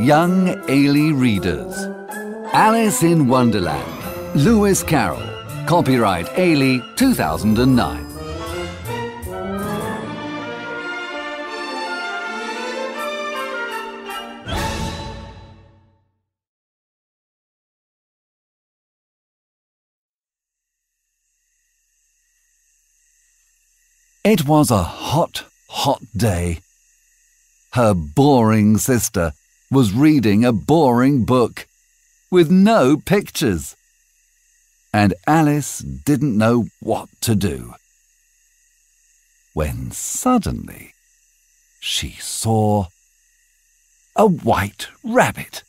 Young ELI Readers. Alice in Wonderland. Lewis Carroll. Copyright ELI 2009. It was a hot, hot day. Her boring sister was reading a boring book with no pictures. And Alice didn't know what to do. When suddenly she saw a white rabbit.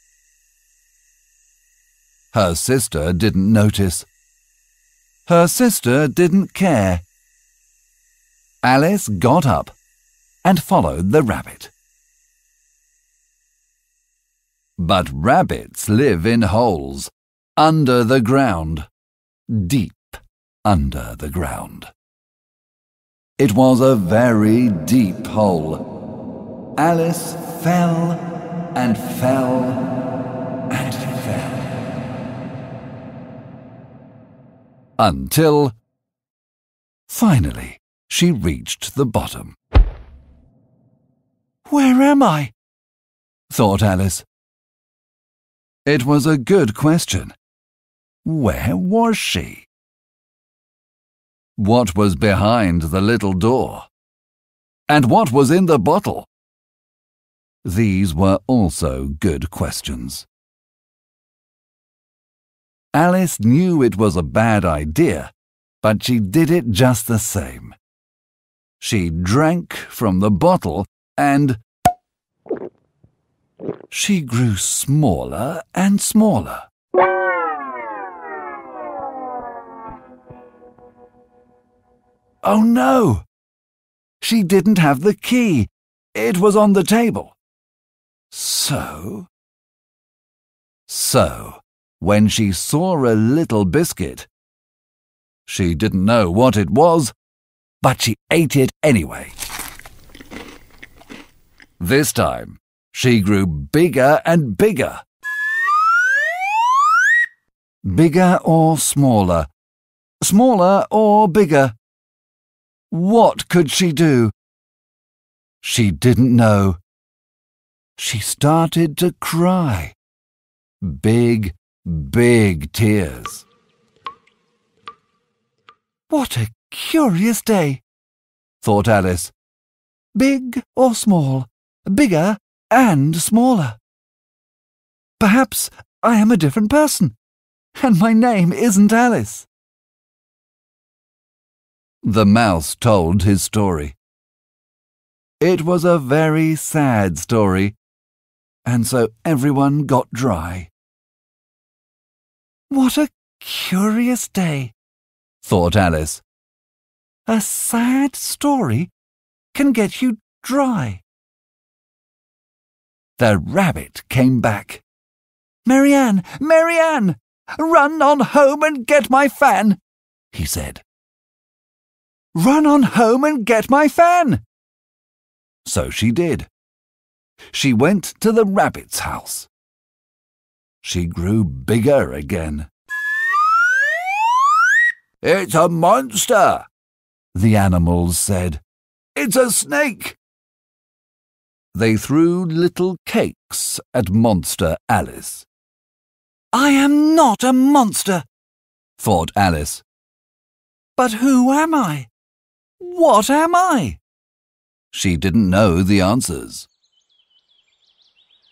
Her sister didn't notice. Her sister didn't care. Alice got up and followed the rabbit. But rabbits live in holes, under the ground, deep under the ground. It was a very deep hole. Alice fell and fell and fell. Until, finally, she reached the bottom. Where am I? thought Alice. It was a good question. Where was she? What was behind the little door? And what was in the bottle? These were also good questions. Alice knew it was a bad idea, but she did it just the same. She drank from the bottle and she grew smaller and smaller. Oh no! She didn't have the key. It was on the table. So? So, when she saw a little biscuit, she didn't know what it was, but she ate it anyway. This time, she grew bigger and bigger. Bigger or smaller? Smaller or bigger? What could she do? She didn't know. She started to cry. Big, big tears. What a curious day, thought Alice. Big or small, bigger and smaller. Perhaps I am a different person, and my name isn't Alice. The mouse told his story. It was a very sad story, and so everyone got dry. What a curious day, thought Alice. A sad story can get you dry. The rabbit came back. Mary Ann, Marianne, run on home and get my fan, he said. Run on home and get my fan. So she did. She went to the rabbit's house. She grew bigger again. It's a monster, the animals said. It's a snake. They threw little cakes at Monster Alice. I am not a monster, thought Alice. But who am I? What am I? She didn't know the answers.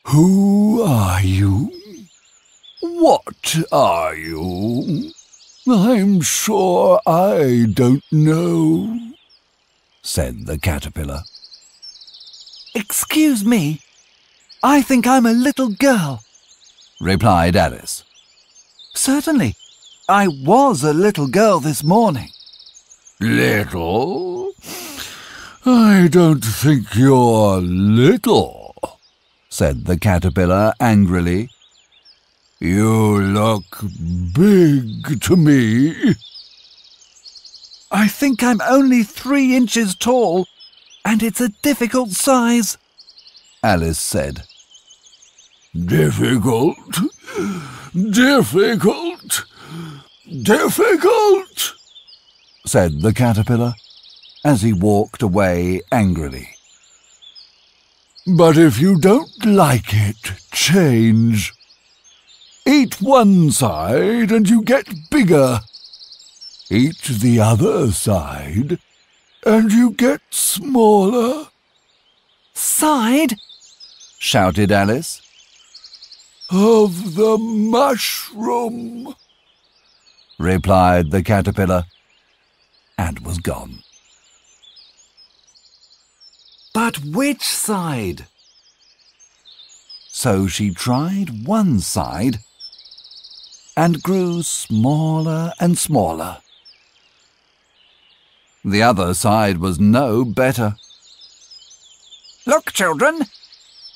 Who are you? What are you? I'm sure I don't know, said the caterpillar. Excuse me. I think I'm a little girl, replied Alice. Certainly. I was a little girl this morning. Little? I don't think you're little, said the caterpillar angrily. You look big to me. I think I'm only three inches tall, and it's a difficult size, Alice said. Difficult, difficult, difficult, said the caterpillar as he walked away angrily. But if you don't like it, change. Eat one side and you get bigger. Eat the other side and you get smaller. Side? shouted Alice. Of the mushroom, replied the caterpillar, and was gone. But which side? So she tried one side and grew smaller and smaller. The other side was no better. Look, children,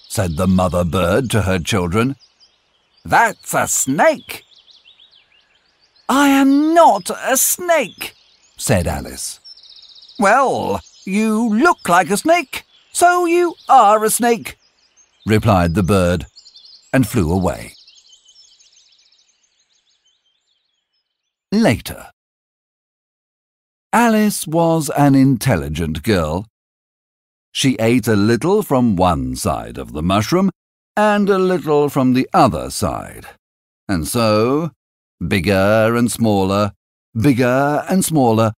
said the mother bird to her children. That's a snake. I am not a snake, said Alice. Well, you look like a snake. So you are a snake, replied the bird, and flew away. Later. Alice was an intelligent girl. She ate a little from one side of the mushroom and a little from the other side. And so, bigger and smaller, bigger and smaller,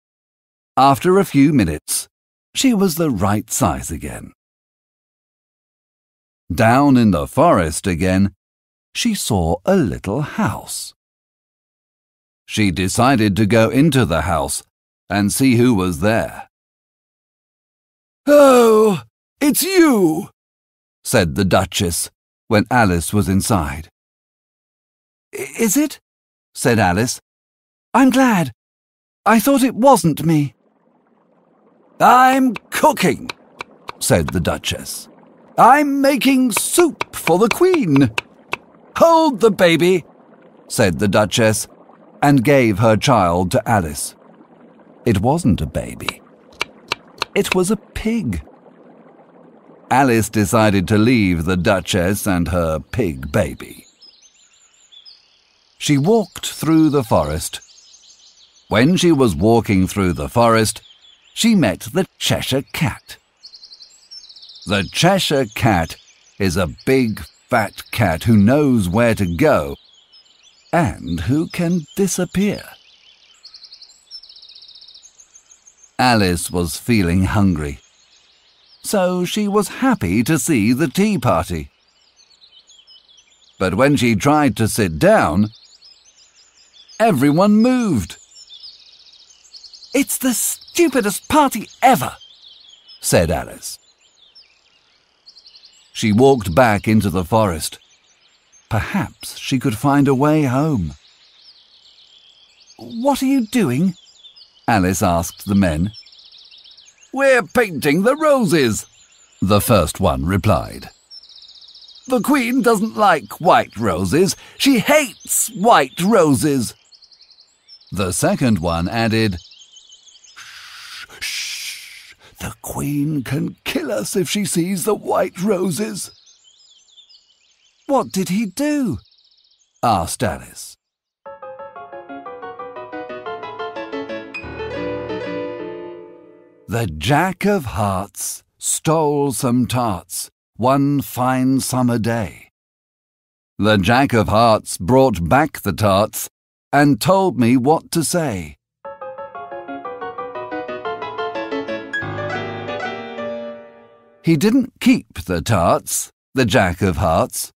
after a few minutes, she was the right size again. Down in the forest again, she saw a little house. She decided to go into the house and see who was there. Oh, it's you, said the Duchess when Alice was inside. Is it? said Alice. I'm glad. I thought it wasn't me. I'm cooking, said the Duchess. I'm making soup for the Queen. Hold the baby, said the Duchess, and gave her child to Alice. It wasn't a baby. It was a pig. Alice decided to leave the Duchess and her pig baby. She walked through the forest. When she was walking through the forest, she met the Cheshire Cat. The Cheshire Cat is a big, fat cat who knows where to go and who can disappear. Alice was feeling hungry, so she was happy to see the tea party. But when she tried to sit down, everyone moved. It's the stupidest party ever, said Alice. She walked back into the forest. Perhaps she could find a way home. What are you doing? Alice asked the men. We're painting the roses, the first one replied. The Queen doesn't like white roses. She hates white roses. The second one added, Sh the Queen can kill us if she sees the white roses. What did he do? asked Alice. The Jack of Hearts stole some tarts one fine summer day. The Jack of Hearts brought back the tarts and told me what to say. He didn't keep the tarts, the Jack of Hearts.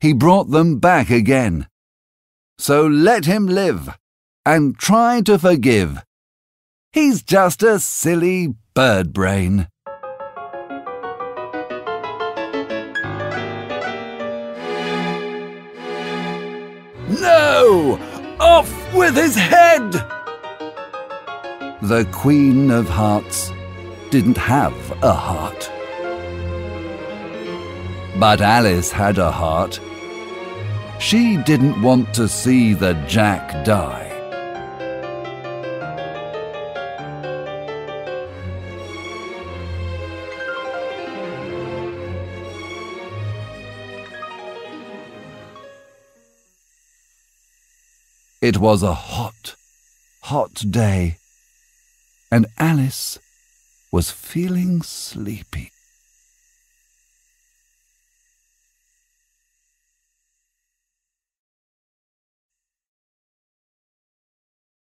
He brought them back again. So let him live, and try to forgive. He's just a silly bird brain. No! Off with his head! The Queen of Hearts didn't have a heart. But Alice had a heart. She didn't want to see the Jack die. It was a hot, hot day, and Alice was feeling sleepy.